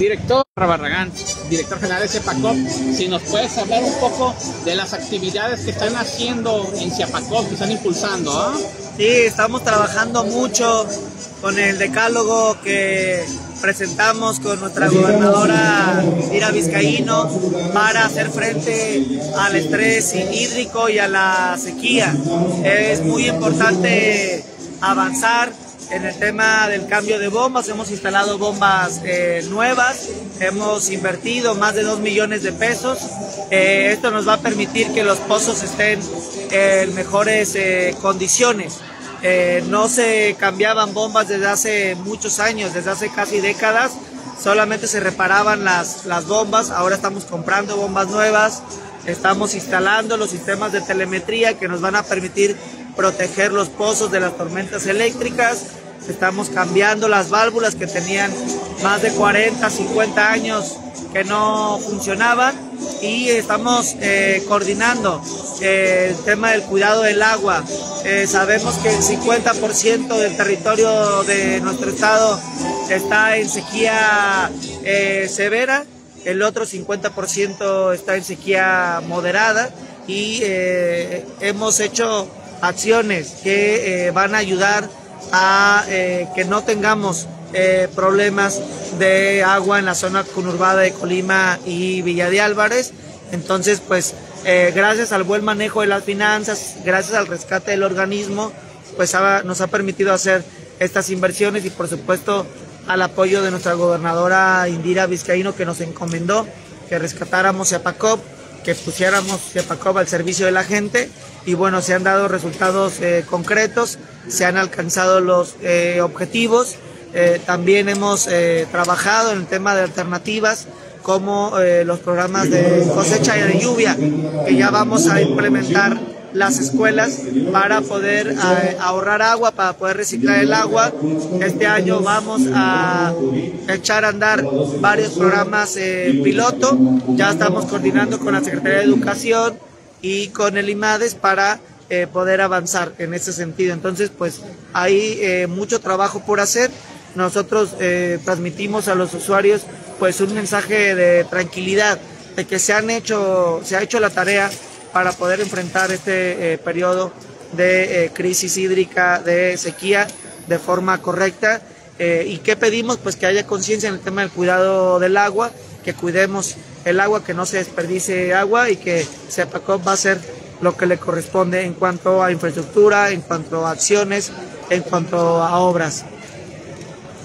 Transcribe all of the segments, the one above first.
Director Barragán, director general de CEPACOP, si nos puedes hablar un poco de las actividades que están haciendo en CEPACOP, que están impulsando. ¿ah? Sí, estamos trabajando mucho con el decálogo que presentamos con nuestra gobernadora Ira Vizcaíno para hacer frente al estrés hídrico y a la sequía. Es muy importante avanzar en el tema del cambio de bombas. Hemos instalado bombas eh, nuevas, hemos invertido más de 2 millones de pesos. Eh, esto nos va a permitir que los pozos estén en mejores eh, condiciones. no se cambiaban bombas desde hace muchos años, desde hace casi décadas. Solamente se reparaban las, las bombas. Ahora estamos comprando bombas nuevas. Estamos instalando los sistemas de telemetría que nos van a permitir proteger los pozos de las tormentas eléctricas. Estamos cambiando las válvulas que tenían más de 40, 50 años que no funcionaban y estamos eh, coordinando eh, el tema del cuidado del agua. Eh, sabemos que el 50% del territorio de nuestro estado está en sequía severa, el otro 50% está en sequía moderada y hemos hecho acciones que van a ayudar a eh, que no tengamos eh, problemas de agua en la zona conurbada de Colima y Villa de Álvarez. Entonces, pues eh, gracias al buen manejo de las finanzas, gracias al rescate del organismo, pues nos ha permitido hacer estas inversiones y por supuesto al apoyo de nuestra gobernadora Indira Vizcaíno que nos encomendó que rescatáramos Ciapacop, que pusiéramos Ciapacop al servicio de la gente y bueno, se han dado resultados concretos se han alcanzado los eh, objetivos. Eh, también hemos eh, trabajado en el tema de alternativas como los programas de cosecha y de lluvia, que ya vamos a implementar las escuelas para poder ahorrar agua, para poder reciclar el agua. Este año vamos a echar a andar varios programas piloto. Ya estamos coordinando con la Secretaría de Educación y con el IMADES para eh, poder avanzar en ese sentido. Entonces, pues hay eh, mucho trabajo por hacer. Nosotros eh, transmitimos a los usuarios pues un mensaje de tranquilidad, de que se han hecho, se ha hecho la tarea para poder enfrentar este periodo de crisis hídrica, de sequía, de forma correcta. ¿Y qué pedimos? Pues que haya conciencia en el tema del cuidado del agua, que cuidemos el agua, que no se desperdice agua y que CEPACOP va a ser lo que le corresponde en cuanto a infraestructura, en cuanto a acciones, en cuanto a obras.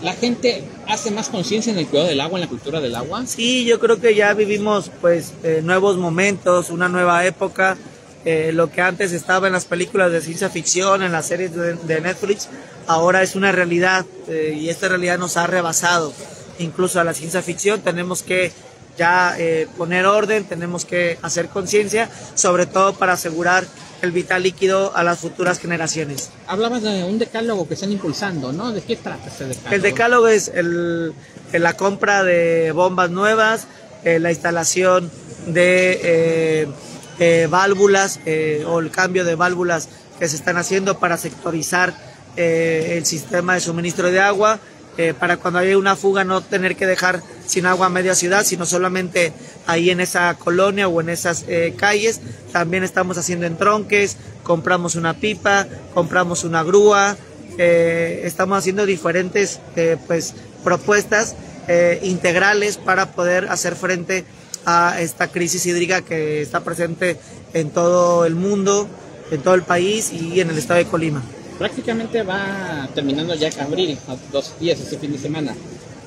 ¿La gente hace más conciencia en el cuidado del agua, en la cultura del agua? Sí, yo creo que ya vivimos pues eh, nuevos momentos, una nueva época. Eh, lo que antes estaba en las películas de ciencia ficción, en las series de, Netflix, ahora es una realidad eh, y esta realidad nos ha rebasado. Incluso a la ciencia ficción tenemos que ya eh, poner orden, tenemos que hacer conciencia, sobre todo para asegurar el vital líquido a las futuras generaciones. Hablabas de un decálogo que están impulsando, ¿no? ¿De qué trata ese decálogo? El decálogo es el, la compra de bombas nuevas, eh, la instalación de eh, válvulas o el cambio de válvulas que se están haciendo para sectorizar el sistema de suministro de agua, para cuando haya una fuga no tener que dejar sin agua a media ciudad, sino solamente ahí en esa colonia o en esas eh, calles. También estamos haciendo entronques, compramos una pipa, compramos una grúa, eh, estamos haciendo diferentes eh, pues, propuestas integrales para poder hacer frente a esta crisis hídrica que está presente en todo el mundo, en todo el país y en el estado de Colima. Prácticamente va terminando ya abril, dos días este fin de semana.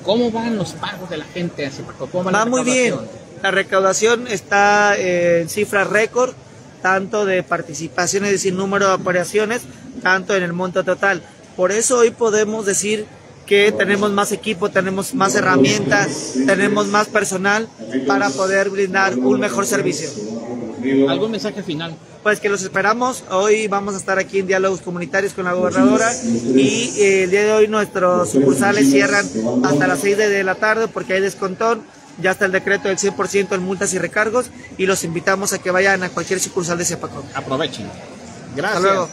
¿Cómo van los pagos de la gente? ¿Cómo va, muy bien. La recaudación está en cifras récord, tanto de participaciones, es decir, número de operaciones, tanto en el monto total. Por eso hoy podemos decir que tenemos más equipo, tenemos más herramientas, tenemos más personal para poder brindar un mejor servicio. ¿Algún mensaje final? Pues que los esperamos. Hoy vamos a estar aquí en diálogos comunitarios con la gobernadora y eh, el día de hoy nuestros sucursales cierran hasta las 6 de la tarde porque hay descontón. Ya está el decreto del 100% en multas y recargos y los invitamos a que vayan a cualquier sucursal de Ciapacón. Aprovechen. Gracias. Hasta luego.